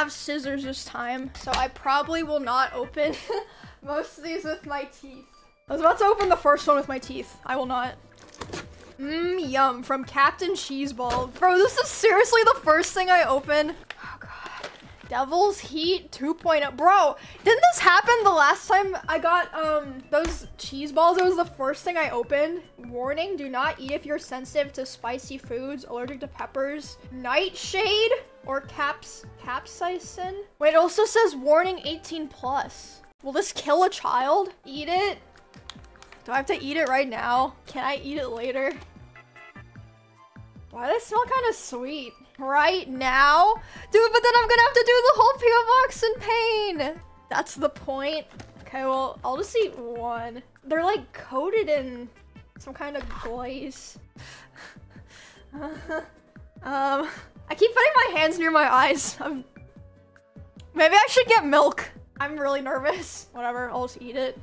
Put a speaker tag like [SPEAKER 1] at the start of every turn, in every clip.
[SPEAKER 1] have scissors this time, so I probably will not open most of these with my teeth. I was about to open the first one with my teeth. I will not. Mmm, yum, from Captain Cheeseball. Bro, this is seriously the first thing I open. Oh god. Devil's Heat 2.0. Bro, didn't this happen the last time I got um those cheese balls? It was the first thing I opened. Warning, do not eat if you're sensitive to spicy foods, allergic to peppers. Nightshade or caps capsaicin? Wait, it also says warning 18 plus. Will this kill a child? Eat it? Do I have to eat it right now? Can I eat it later? Why do they smell kind of sweet? Right now? Dude, but then I'm gonna have to do the whole PO box in pain. That's the point. Okay, well, I'll just eat one. They're like coated in some kind of glaze. um, I keep putting my hands near my eyes. I'm... Maybe I should get milk. I'm really nervous. Whatever, I'll just eat it.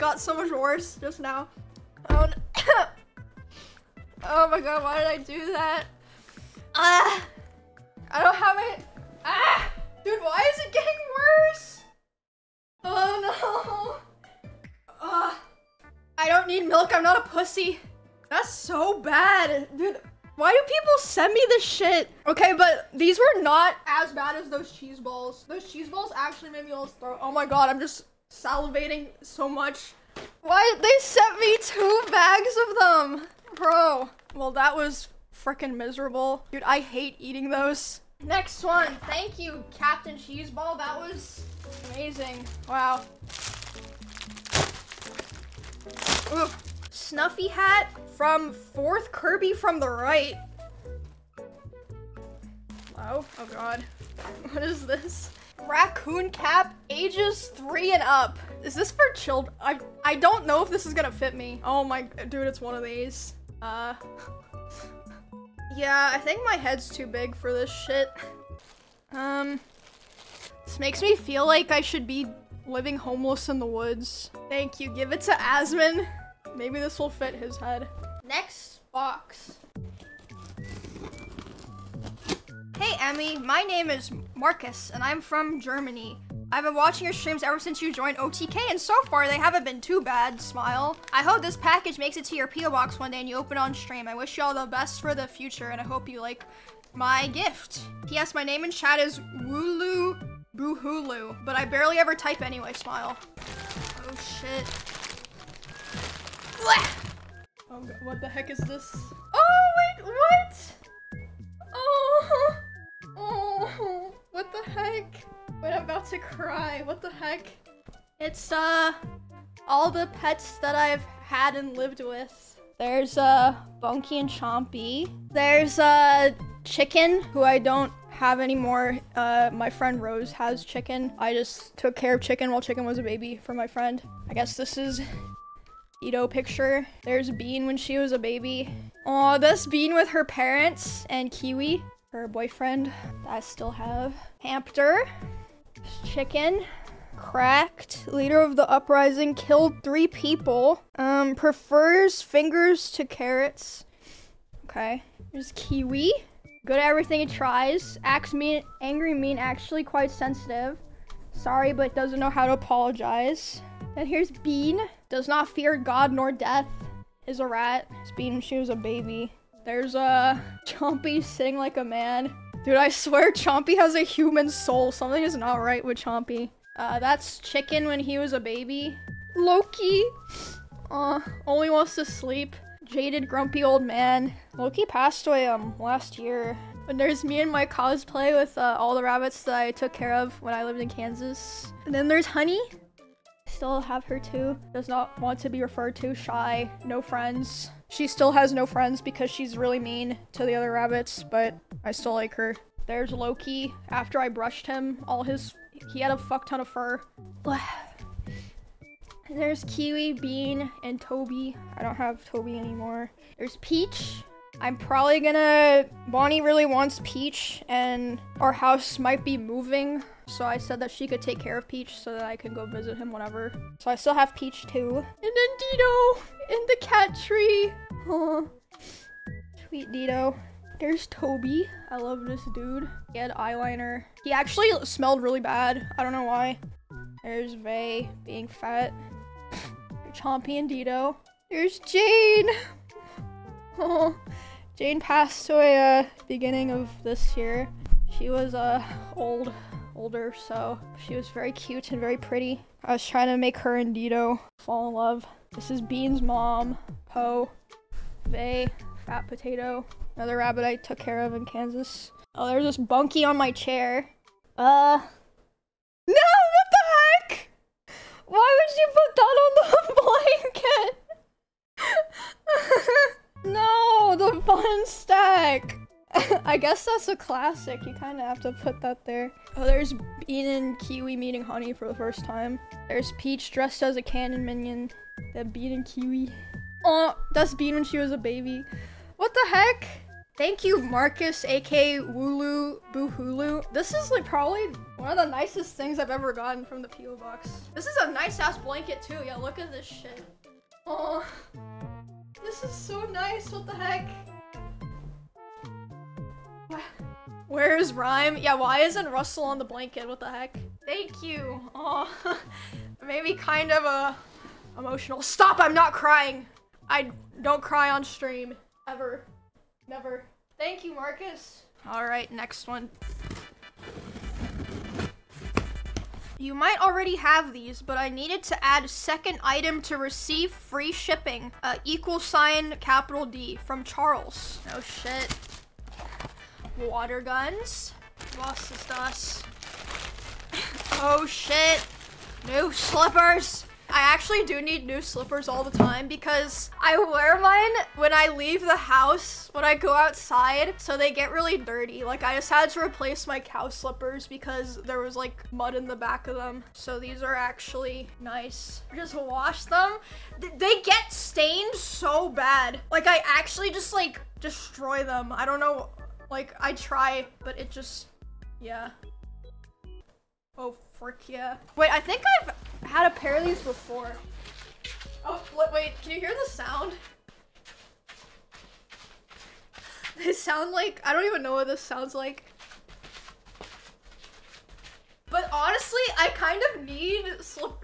[SPEAKER 1] Got so much worse just now. Oh no. oh my god, why did I do that? Ah, I don't have it. Ah, dude, why is it getting worse? Oh no. Ah, I don't need milk. I'm not a pussy. That's so bad, dude. Why do people send me this shit? Okay, but these were not as bad as those cheese balls. Those cheese balls actually made me almost throw. Oh my god, I'm just salivating so much. Why they sent me two bags of them, bro? Well, that was freaking miserable, dude. I hate eating those. Next one, thank you, Captain Cheeseball. That was amazing. Wow. Ooh. Snuffy hat from fourth Kirby from the right. Oh, oh god. What is this? Raccoon cap, ages three and up. Is this for children? I, I don't know if this is gonna fit me. Oh my, dude, it's one of these. Uh, yeah, I think my head's too big for this shit. Um, this makes me feel like I should be living homeless in the woods. Thank you, give it to Asmon. Maybe this will fit his head. Next box. Hey Emmy, my name is Marcus and I'm from Germany. I've been watching your streams ever since you joined OTK and so far they haven't been too bad, smile. I hope this package makes it to your PO box one day and you open on stream. I wish you all the best for the future and I hope you like my gift. P.S. My name in chat is Wulu Boohulu, but I barely ever type anyway, smile. Oh shit. Oh god, what the heck is this? Oh wait, what? Oh, what the heck? Wait, I'm about to cry. What the heck? It's uh, all the pets that I've had and lived with. There's uh, Bunky and Chompy. There's uh, Chicken, who I don't have anymore. Uh, my friend Rose has Chicken. I just took care of Chicken while Chicken was a baby for my friend. I guess this is Ito picture. There's Bean when she was a baby. Oh, this Bean with her parents and Kiwi, her boyfriend that I still have. Hamster, Chicken, Cracked, leader of the uprising, killed three people. Um, prefers fingers to carrots. Okay. There's Kiwi. Good at everything he tries. Acts mean, angry, mean, actually quite sensitive. Sorry, but doesn't know how to apologize. Then here's Bean. Does not fear God nor death. Is a rat. It's Bean she was a baby. There's a uh, Chompy sitting like a man. Dude, I swear Chompy has a human soul. Something is not right with Chompy. Uh, that's Chicken when he was a baby. Loki. Uh, only wants to sleep. Jaded, grumpy old man. Loki passed away um last year. And there's me and my cosplay with uh, all the rabbits that I took care of when I lived in Kansas. And then there's Honey. Still have her too. Does not want to be referred to. Shy. No friends. She still has no friends because she's really mean to the other rabbits, but I still like her. There's Loki. After I brushed him, all his... He had a fuck ton of fur. There's Kiwi, Bean, and Toby. I don't have Toby anymore. There's Peach. I'm probably gonna... Bonnie really wants Peach, and our house might be moving. So I said that she could take care of Peach so that I can go visit him whenever. So I still have Peach too. And then Dito in the cat tree. Huh. Sweet Dito. There's Toby. I love this dude. He had eyeliner. He actually smelled really bad. I don't know why. There's Vay being fat. Chompy and Dito. There's Jane. Oh, Jane passed away uh beginning of this year. She was uh old, older, so she was very cute and very pretty. I was trying to make her and Dito fall in love. This is Bean's mom, Poe, Vay, Fat Potato, another rabbit I took care of in Kansas. Oh, there's this bunkie on my chair. Uh, no, what the heck? Why would you put that on the blanket? no, the fun stack. I guess that's a classic. You kind of have to put that there. Oh, there's Bean and Kiwi meeting Honey for the first time. There's Peach dressed as a cannon minion. That Bean and Kiwi. Oh, that's Bean when she was a baby. What the heck? Thank you, Marcus, aka Wooloo Boohulu. This is like probably one of the nicest things I've ever gotten from the P.O. Box. This is a nice ass blanket too. Yeah, look at this shit. Oh, this is so nice. What the heck? Where's Rhyme? Yeah, why isn't Russell on the blanket? What the heck? Thank you. Oh, maybe kind of a emotional. Stop! I'm not crying. I don't cry on stream ever. Never. Thank you, Marcus. All right, next one. You might already have these, but I needed to add second item to receive free shipping. Uh, equal sign capital D from Charles. No shit. Water guns. Was ist das? oh shit. New slippers. I actually do need new slippers all the time because I wear mine when I leave the house, when I go outside, so they get really dirty. Like I just had to replace my cow slippers because there was like mud in the back of them. So these are actually nice. Just wash them. Th they get stained so bad. Like I actually just like destroy them. I don't know. Like I try, but it just, yeah. Oh, frick yeah. Wait, I think I've had a pair of these before. Oh, what, wait, can you hear the sound? They sound like, I don't even know what this sounds like. But honestly, I kind of need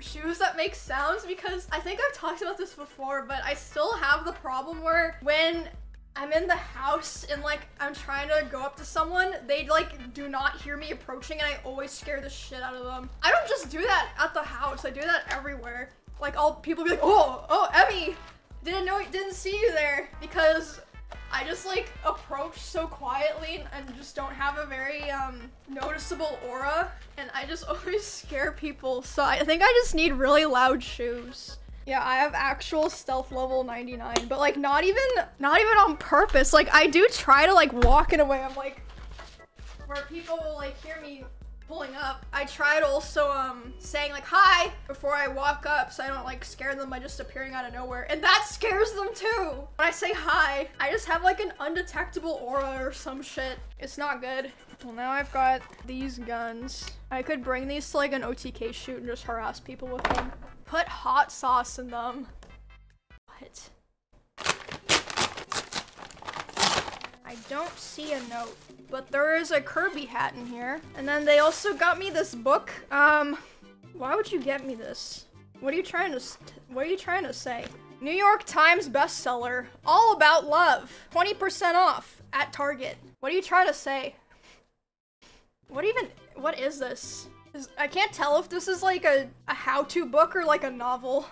[SPEAKER 1] shoes that make sounds because I think I've talked about this before, but I still have the problem where when I'm in the house and like I'm trying to go up to someone, they like do not hear me approaching and I always scare the shit out of them. I don't just do that at the house, I do that everywhere. Like all people be like, oh, oh, Emmy, didn't know, didn't see you there because I just like approach so quietly and just don't have a very um, noticeable aura and I just always scare people. So I think I just need really loud shoes. Yeah, I have actual stealth level 99, but like not even, not even on purpose. Like I do try to like walk in a way I'm like, where people will like hear me pulling up. I tried also um saying like hi before I walk up so I don't like scare them by just appearing out of nowhere. And that scares them too. When I say hi, I just have like an undetectable aura or some shit. It's not good. Well, now I've got these guns. I could bring these to like an OTK shoot and just harass people with them. Put hot sauce in them. What? I don't see a note, but there is a Kirby hat in here. And then they also got me this book. Um, why would you get me this? What are you trying to, what are you trying to say? New York Times bestseller, all about love. 20% off at Target. What are you trying to say? What even, what is this? I can't tell if this is like a, a how-to book or like a novel.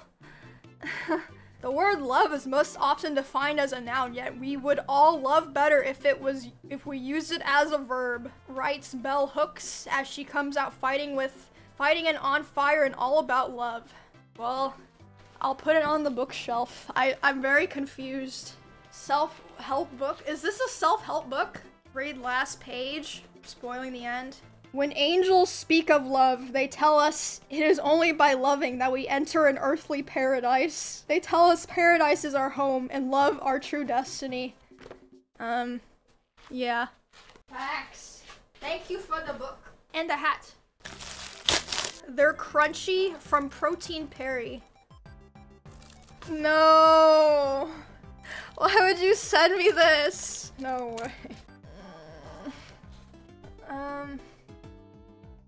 [SPEAKER 1] the word love is most often defined as a noun, yet we would all love better if it was if we used it as a verb. Writes Bell Hooks as she comes out fighting with fighting and on fire and all about love. Well, I'll put it on the bookshelf. I, I'm very confused. Self-help book? Is this a self-help book? Read last page, spoiling the end. When angels speak of love, they tell us it is only by loving that we enter an earthly paradise. They tell us paradise is our home and love our true destiny. Um, yeah. Facts. Thank you for the book. And the hat. They're crunchy from Protein Perry. No. Why would you send me this? No way. Um,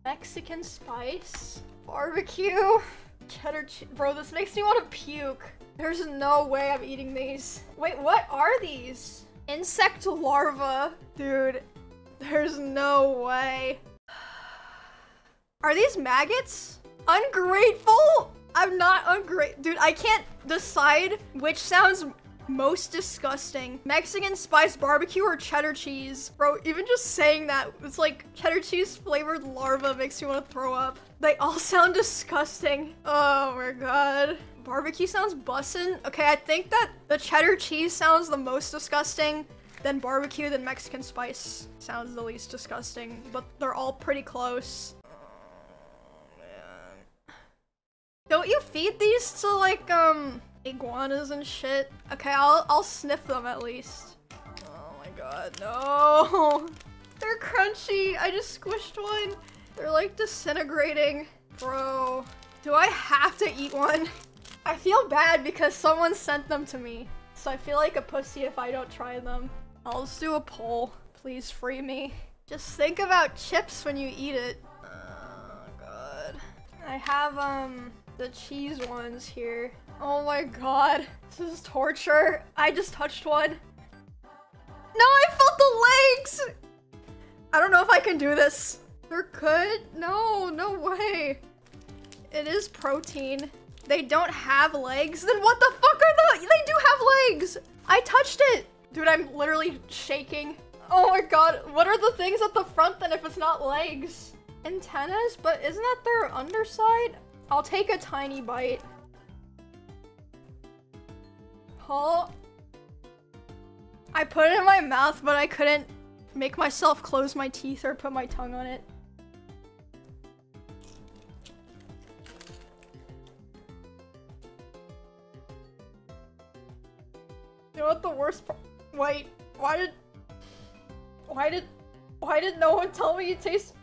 [SPEAKER 1] Mexican spice, barbecue, cheddar cheese. Bro, this makes me want to puke. There's no way I'm eating these. Wait, what are these? Insect larva. Dude, there's no way. Are these maggots? Ungrateful? I'm not ungrateful. Dude, I can't decide which sounds most disgusting. Mexican spice barbecue or cheddar cheese? Bro, even just saying that, it's like cheddar cheese flavored larva makes me want to throw up. They all sound disgusting. Oh my god. Barbecue sounds bussin'. Okay, I think that the cheddar cheese sounds the most disgusting. Then barbecue, then Mexican spice sounds the least disgusting. But they're all pretty close. Don't you feed these to like, um, iguanas and shit? Okay, I'll, I'll sniff them at least. Oh my god, no. They're crunchy. I just squished one. They're like disintegrating. Bro, do I have to eat one? I feel bad because someone sent them to me. So I feel like a pussy if I don't try them. I'll just do a poll. Please free me. Just think about chips when you eat it. Oh god. I have, um, the cheese ones here. Oh my god. This is torture. I just touched one. No, I felt the legs! I don't know if I can do this. They're good? No, no way. It is protein. They don't have legs? Then what the fuck are the- They do have legs! I touched it! Dude, I'm literally shaking. Oh my god, what are the things at the front then if it's not legs? Antennas? But isn't that their underside? I'll take a tiny bite. Oh. I put it in my mouth, but I couldn't make myself close my teeth or put my tongue on it. You know what the worst part? Wait, why did... Why did... Why did no one tell me it tastes...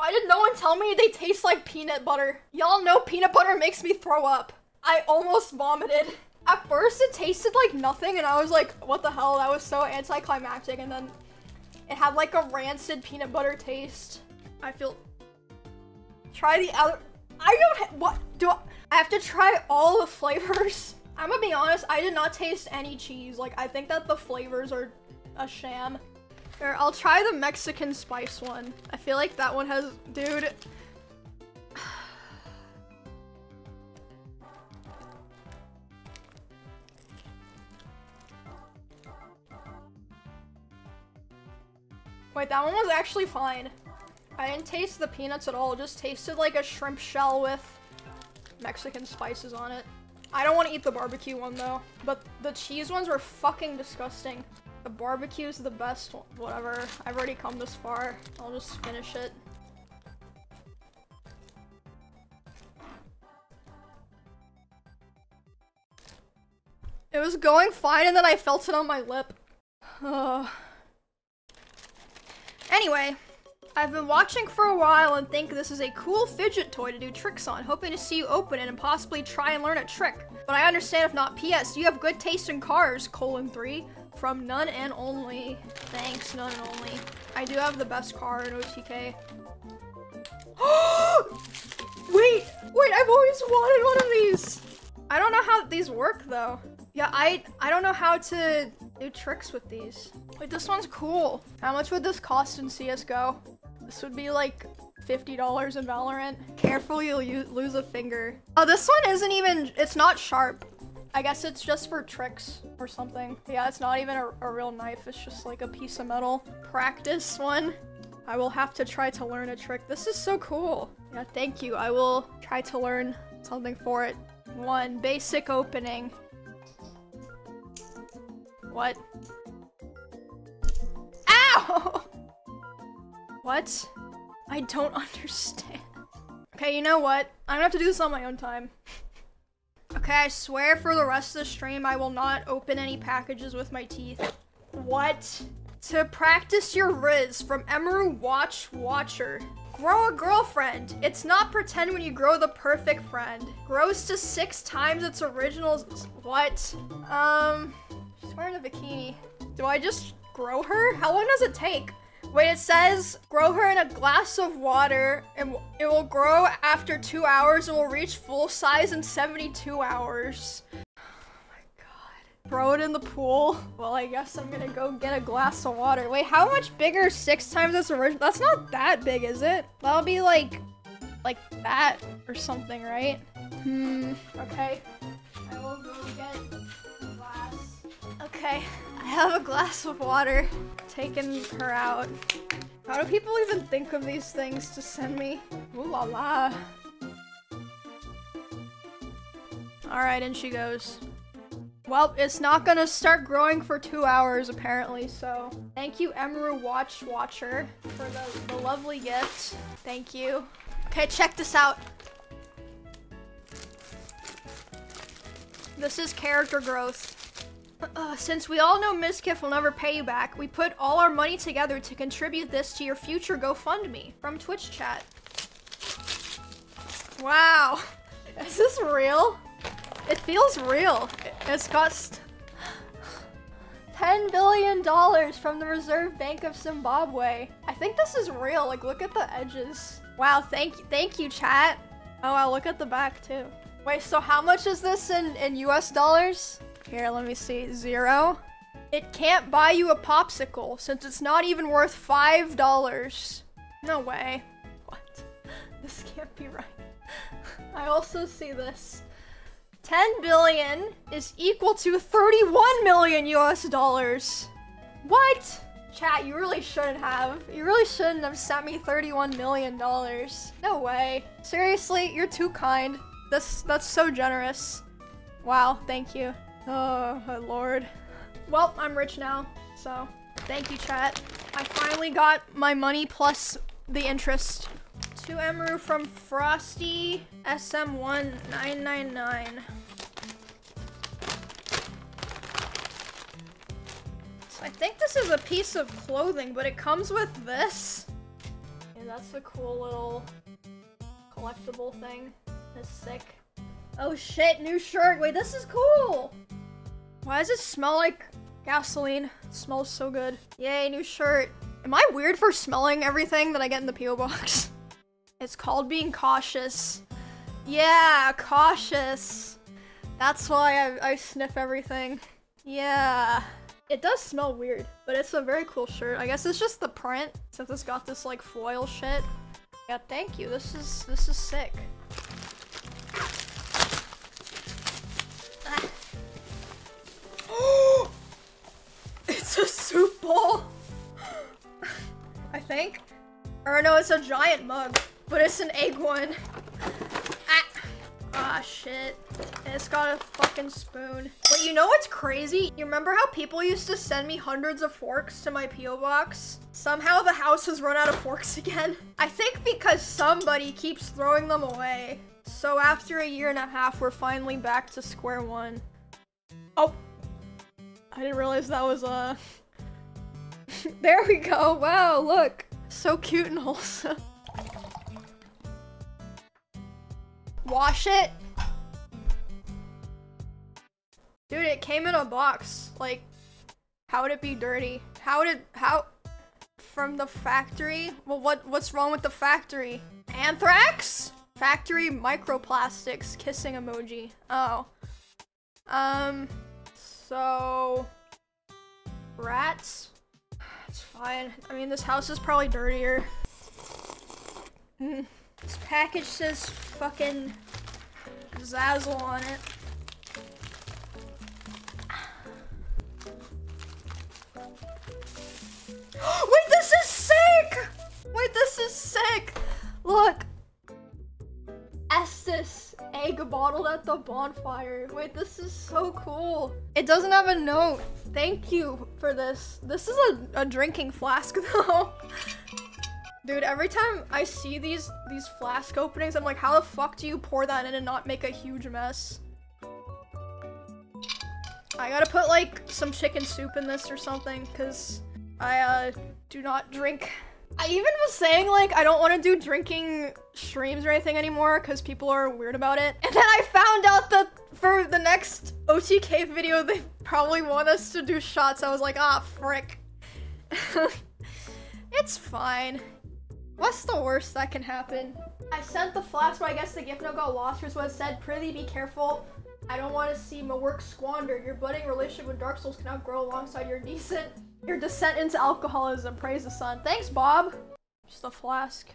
[SPEAKER 1] Why did no one tell me they taste like peanut butter? Y'all know peanut butter makes me throw up. I almost vomited. At first it tasted like nothing and I was like, what the hell? That was so anticlimactic and then it had like a rancid peanut butter taste. I feel... Try the other... I don't what do I, I have to try all the flavors? I'm gonna be honest, I did not taste any cheese. Like I think that the flavors are a sham. I'll try the Mexican spice one. I feel like that one has, dude. Wait, that one was actually fine. I didn't taste the peanuts at all. Just tasted like a shrimp shell with Mexican spices on it. I don't want to eat the barbecue one though, but the cheese ones were fucking disgusting. The barbecue is the best. Whatever. I've already come this far. I'll just finish it. It was going fine and then I felt it on my lip. anyway, I've been watching for a while and think this is a cool fidget toy to do tricks on, hoping to see you open it and possibly try and learn a trick. But I understand if not. P.S. You have good taste in cars, colon 3. From none and only. Thanks, none and only. I do have the best car in OTK. wait, wait, I've always wanted one of these. I don't know how these work though. Yeah, I I don't know how to do tricks with these. Wait, this one's cool. How much would this cost in CSGO? This would be like $50 in Valorant. Careful, you'll lose a finger. Oh, this one isn't even, it's not sharp. I guess it's just for tricks or something. Yeah, it's not even a, a, real knife. It's just like a piece of metal. Practice one. I will have to try to learn a trick. This is so cool. Yeah, thank you. I will try to learn something for it. One, basic opening. What? Ow! What? I don't understand. Okay, you know what? I'm gonna have to do this on my own time. Okay, I swear for the rest of the stream, I will not open any packages with my teeth. What? To practice your Riz from Emiru Watch Watcher. Grow a girlfriend. It's not pretend when you grow the perfect friend. Grows to six times its original. What? Um, she's wearing a bikini. Do I just grow her? How long does it take? Wait, it says grow her in a glass of water and it will grow after two hours and will reach full size in 72 hours. Oh my god. Throw it in the pool. Well, I guess I'm gonna go get a glass of water. Wait, how much bigger six times this original? That's not that big, is it? That'll be like, like that or something, right? Hmm, okay. I will go get. Okay, I have a glass of water. Taking her out. How do people even think of these things to send me? Ooh la la. Alright, in she goes. Well, it's not gonna start growing for two hours apparently, so thank you Emiru Watch Watcher for the, the lovely gift. Thank you. Okay, check this out. This is character growth. Uh, since we all know Mizkif will never pay you back, we put all our money together to contribute this to your future GoFundMe from Twitch chat. Wow. Is this real? It feels real. It's got $10 billion from the Reserve Bank of Zimbabwe. I think this is real. Like, look at the edges. Wow, thank you, thank you, chat. Oh, wow, look at the back, too. Wait, so how much is this in, in US dollars? Here, let me see. Zero. It can't buy you a popsicle since it's not even worth $5. No way. What? This can't be right. I also see this. 10 billion is equal to 31 million US dollars. What? Chat, you really shouldn't have. You really shouldn't have sent me 31 million dollars. No way. Seriously, you're too kind. That's that's so generous. Wow, thank you. Oh, my lord. Well, I'm rich now, so thank you, chat. I finally got my money plus the interest. To Emiru from Frosty SM1999. So I think this is a piece of clothing, but it comes with this. Yeah, that's a cool little collectible thing. That's sick. Oh shit, new shirt. Wait, this is cool. Why does it smell like gasoline? It smells so good. Yay, new shirt. Am I weird for smelling everything that I get in the P.O. box? It's called being cautious. Yeah, cautious. That's why I, I sniff everything. Yeah. It does smell weird, but it's a very cool shirt. I guess it's just the print, since it's got this like foil shit. Yeah, thank you. This is this is sick. Oh! It's a soup bowl. I think. Or no, it's a giant mug. But it's an egg one. Ah, ah shit. And it's got a fucking spoon. But you know what's crazy? You remember how people used to send me hundreds of forks to my P.O. box? Somehow the house has run out of forks again. I think because somebody keeps throwing them away. So after a year and a half, we're finally back to square one. Oh. I didn't realize that was, uh... there we go. Wow, look. So cute and wholesome. Wash it? Dude, it came in a box. Like, how would it be dirty? How did, how, from the factory? Well, what, what's wrong with the factory? Anthrax? Factory microplastics kissing emoji. Oh. Um, so, rats? It's fine. I mean, this house is probably dirtier. Hmm. This package says fucking Zazzle on it. Wait, this is sick! Wait, this is sick! Look. Estus egg bottled at the bonfire. Wait, this is so cool. It doesn't have a note. Thank you for this. This is a, a drinking flask though. Dude, every time I see these these flask openings, I'm like, how the fuck do you pour that in and not make a huge mess? I gotta put like some chicken soup in this or something, because I uh, do not drink. I even was saying like I don't want to do drinking streams or anything anymore because people are weird about it. And then I found out that for the next OTK video, they probably want us to do shots. I was like, ah, frick. it's fine. What's the worst that can happen? I sent the flask, but I guess the gift note got lost. Here's what said. Prithee, be careful. I don't want to see my work squandered. Your budding relationship with Dark Souls cannot grow alongside your decent, your descent into alcoholism. Praise the sun. Thanks, Bob. Just a flask.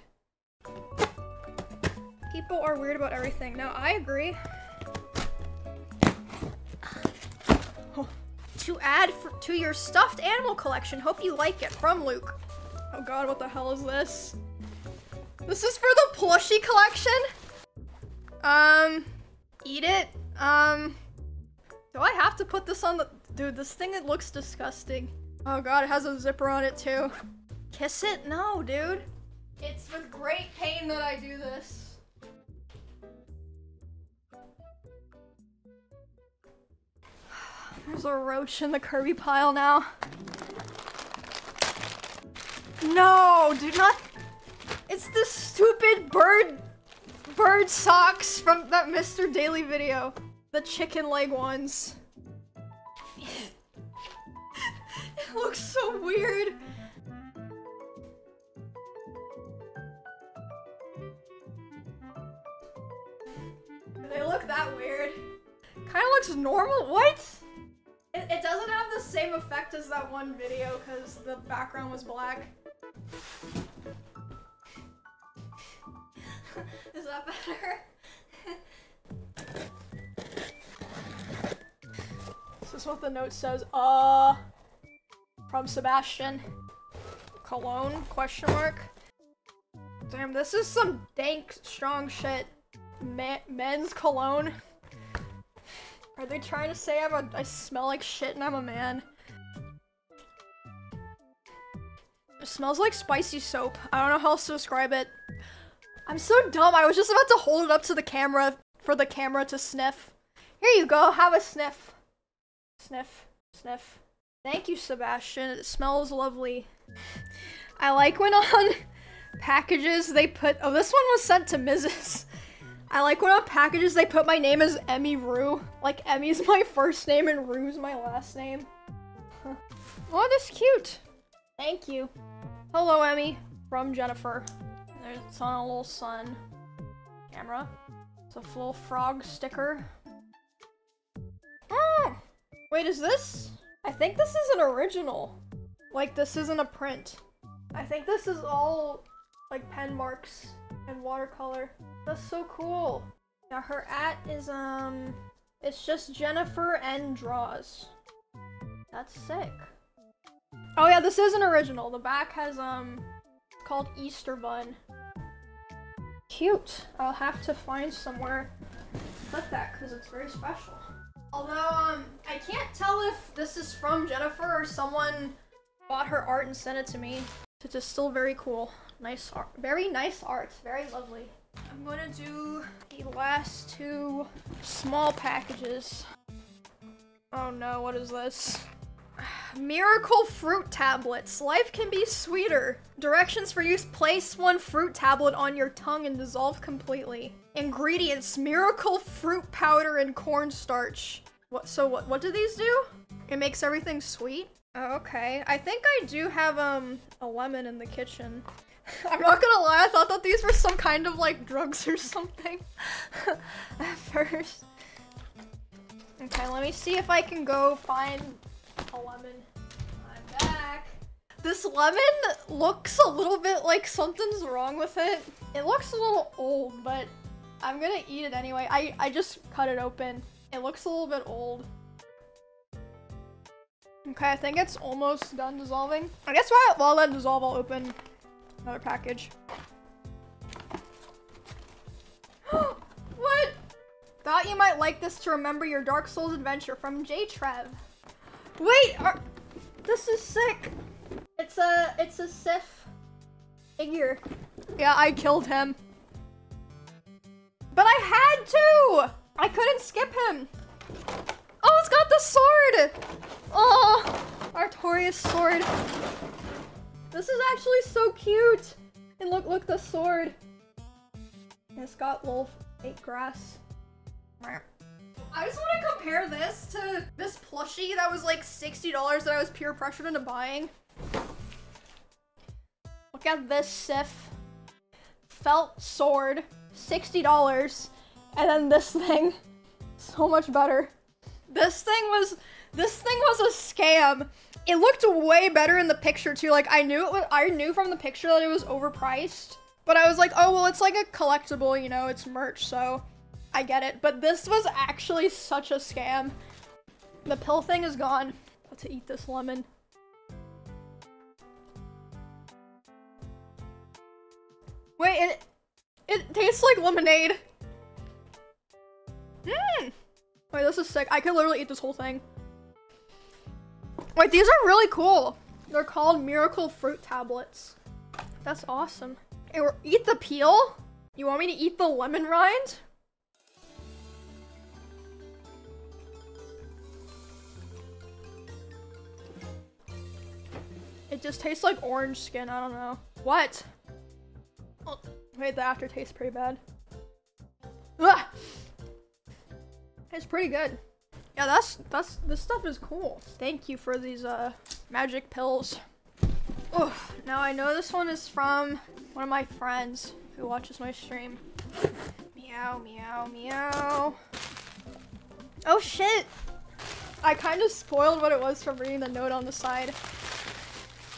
[SPEAKER 1] People are weird about everything. Now, I agree. To add for, to your stuffed animal collection. Hope you like it. From Luke. Oh god, what the hell is this? This is for the plushie collection? Um, eat it? Um, do I have to put this on the- Dude, this thing, it looks disgusting. Oh god, it has a zipper on it too. Kiss it? No, dude. It's with great pain that I do this. There's a roach in the Kirby pile now. No, do not it's the stupid bird bird socks from that Mr. Daily video. The chicken leg ones. it looks so weird. They look that weird. Kinda looks normal. What? It, it doesn't have the same effect as that one video because the background was black. Is that better? this is what the note says. Uh, from Sebastian. Cologne? Question mark. Damn, this is some dank, strong shit. Ma men's cologne. Are they trying to say I'm a- I smell like shit and I'm a man? It smells like spicy soap. I don't know how else to describe it. I'm so dumb. I was just about to hold it up to the camera for the camera to sniff. Here you go. Have a sniff. Sniff. Sniff. Thank you, Sebastian. It smells lovely. I like when on packages they put- oh, this one was sent to Mrs. I like when on packages they put my name as Emmy Rue. Like, Emmy's my first name and Rue's my last name. Oh, that's cute. Thank you. Hello, Emmy. From Jennifer. It's on a little sun camera. It's a little frog sticker. Oh! Wait, is this? I think this is an original. Like, this isn't a print. I think this is all, like, pen marks and watercolor. That's so cool. Yeah, her at is, um, it's just Jennifer N Draws. That's sick. Oh yeah, this is an original. The back has, um, called Easter Bun. Cute. I'll have to find somewhere to put that because it's very special. Although, um, I can't tell if this is from Jennifer or someone bought her art and sent it to me. It's just still very cool. Nice art. Very nice art. Very lovely. I'm gonna do the last two small packages. Oh no, what is this? Miracle fruit tablets. Life can be sweeter. Directions for use. Place one fruit tablet on your tongue and dissolve completely. Ingredients. Miracle fruit powder and cornstarch. What, so what, what do these do? It makes everything sweet? Okay. I think I do have, um, a lemon in the kitchen. I'm not gonna lie, I thought that these were some kind of, like, drugs or something. At first. Okay, let me see if I can go find a lemon. I'm back. This lemon looks a little bit like something's wrong with it. It looks a little old, but I'm gonna eat it anyway. I, I just cut it open. It looks a little bit old. Okay, I think it's almost done dissolving. I guess while, while that dissolve, I'll open another package. what? Thought you might like this to remember your Dark Souls adventure from J Trev. Wait, are, this is sick. It's a it's a Sif figure. Yeah, I killed him. But I had to! I couldn't skip him. Oh, it's got the sword! Oh, Artorias sword. This is actually so cute. And look, look, the sword. It's got little fake grass. I just want to compare this to this plushie that was like $60 that I was peer pressured into buying. Look at this Sif. Felt sword. $60. And then this thing. So much better. This thing was this thing was a scam. It looked way better in the picture too. Like I knew it was I knew from the picture that it was overpriced. But I was like, oh well it's like a collectible, you know, it's merch, so I get it. But this was actually such a scam. The pill thing is gone. About to eat this lemon. Wait, it it tastes like lemonade. Mmm! Wait, this is sick. I could literally eat this whole thing. Wait, these are really cool. They're called Miracle Fruit Tablets. That's awesome. eat the peel? You want me to eat the lemon rind? It just tastes like orange skin, I don't know. What? Oh, wait, the aftertaste pretty bad. Ugh! It's pretty good. Yeah, that's, that's, this stuff is cool. Thank you for these, uh, magic pills. Oh, now I know this one is from one of my friends who watches my stream. Meow, meow, meow. Oh shit! I kind of spoiled what it was from reading the note on the side.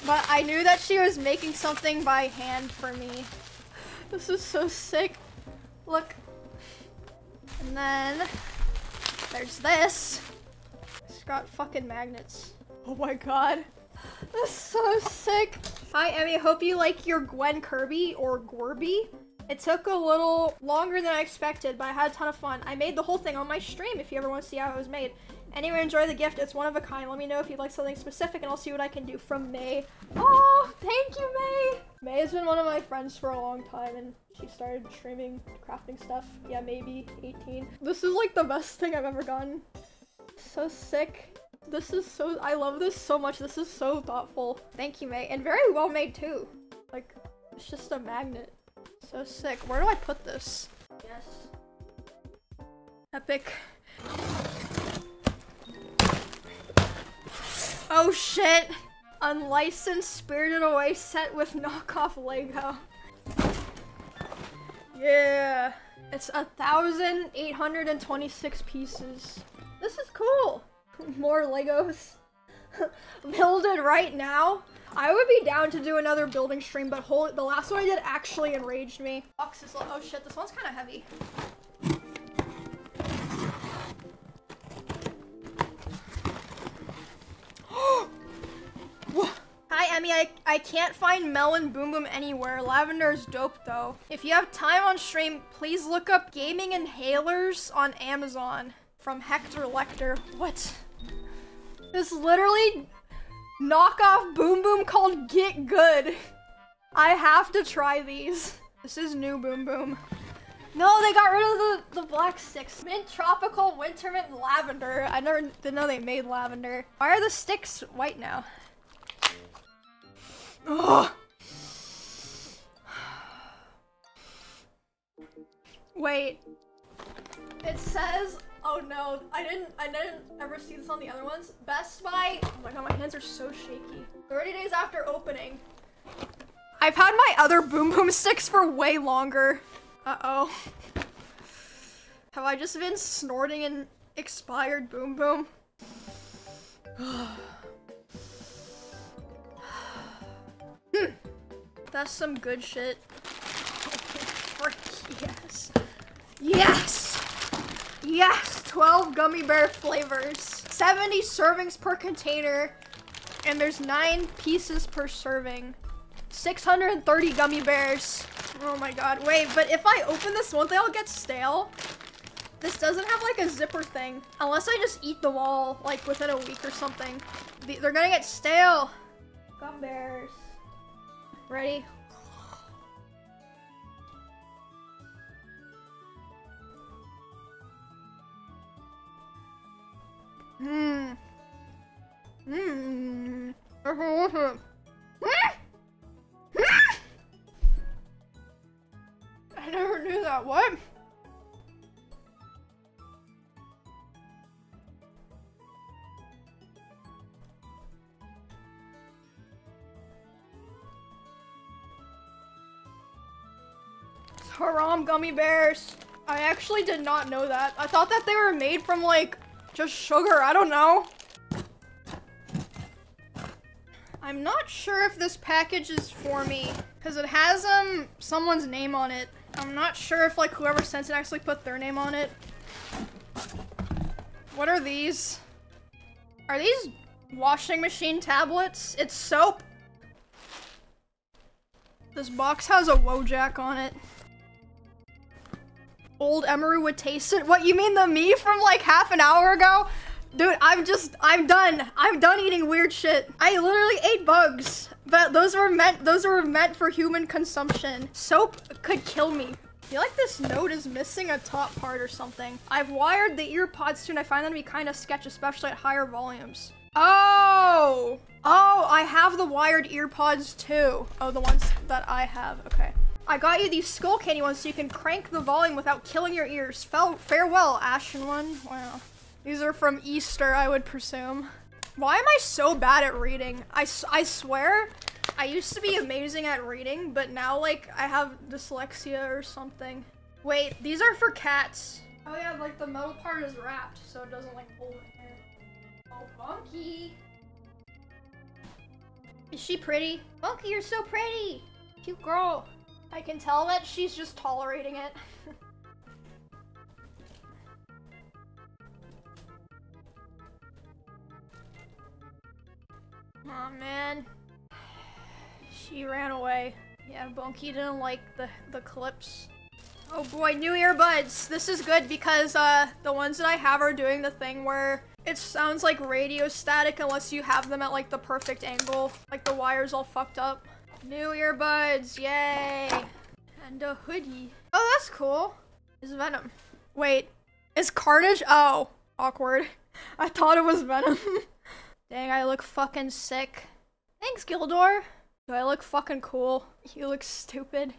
[SPEAKER 1] But I knew that she was making something by hand for me. This is so sick. Look. And then there's this. It's got fucking magnets. Oh my god. That's so sick. Hi, Emmy. Hope you like your Gwen Kirby or Gorby. It took a little longer than I expected, but I had a ton of fun. I made the whole thing on my stream if you ever want to see how it was made. Anyway, enjoy the gift. It's one of a kind. Let me know if you'd like something specific and I'll see what I can do from May. Oh, thank you, May. May has been one of my friends for a long time and she started streaming crafting stuff. Yeah, maybe 18. This is like the best thing I've ever gotten. So sick. This is so- I love this so much. This is so thoughtful. Thank you, May. And very well made too. Like, it's just a magnet. So sick. Where do I put this? Yes. Epic. Oh shit! Unlicensed Spirited Away set with knockoff Lego. Yeah. It's a thousand eight hundred and twenty-six pieces. This is cool. More Legos. Builded right now. I would be down to do another building stream, but hold the last one I did actually enraged me. Boxes. Oh shit, this one's kind of heavy. Emmy. I, I can't find Melon Boom Boom anywhere. Lavender is dope, though. If you have time on stream, please look up Gaming Inhalers on Amazon from Hector Lecter. What? This literally knockoff Boom Boom called Get Good. I have to try these. This is new Boom Boom. No, they got rid of the, the black sticks. Mint Tropical, Winter Mint, Lavender. I never didn't know they made lavender. Why are the sticks white now? Ugh. Wait. It says, oh no, I didn't, I didn't ever see this on the other ones. Best by, oh my god, my hands are so shaky. 30 days after opening. I've had my other Boom Boom sticks for way longer. Uh-oh. Have I just been snorting an expired Boom Boom? That's some good shit. Yes. Yes! Yes! 12 gummy bear flavors. 70 servings per container. And there's 9 pieces per serving. 630 gummy bears. Oh my god. Wait, but if I open this, won't they all get stale? This doesn't have like a zipper thing. Unless I just eat them all like within a week or something. They're gonna get stale. Gum bears. Ready? Hmm. Hmm. I never knew that. What? Haram gummy bears. I actually did not know that. I thought that they were made from like just sugar. I don't know. I'm not sure if this package is for me because it has um someone's name on it. I'm not sure if like whoever sent it actually put their name on it. What are these? Are these washing machine tablets? It's soap. This box has a Wojak on it. Old Emiru would taste it. What, you mean the me from like half an hour ago? Dude, I'm just, I'm done. I'm done eating weird shit. I literally ate bugs, but those were meant, those were meant for human consumption. Soap could kill me. I feel like this note is missing a top part or something. I've wired the EarPods too and I find them to be kind of sketch, especially at higher volumes. Oh! Oh, I have the wired EarPods too. Oh, the ones that I have, okay. I got you these Skullcandy ones so you can crank the volume without killing your ears. Farewell, Ashen one. Wow. These are from Easter, I would presume. Why am I so bad at reading? I, I swear, I used to be amazing at reading, but now, like, I have dyslexia or something. Wait, these are for cats. Oh yeah, like the metal part is wrapped, so it doesn't, like, pull in. Oh, Bunky. Is she pretty? Bunky, you're so pretty. Cute girl. I can tell that she's just tolerating it. oh man. She ran away. Yeah, Bunky didn't like the, the clips. Oh boy, new earbuds! This is good because uh, the ones that I have are doing the thing where it sounds like radio static unless you have them at like the perfect angle. Like the wire's all fucked up. New earbuds, yay! And a hoodie. Oh, that's cool. Is Venom. Wait, is Carnage? Oh, awkward. I thought it was Venom. Dang, I look fucking sick. Thanks, Gildor. Do I look fucking cool? You look stupid.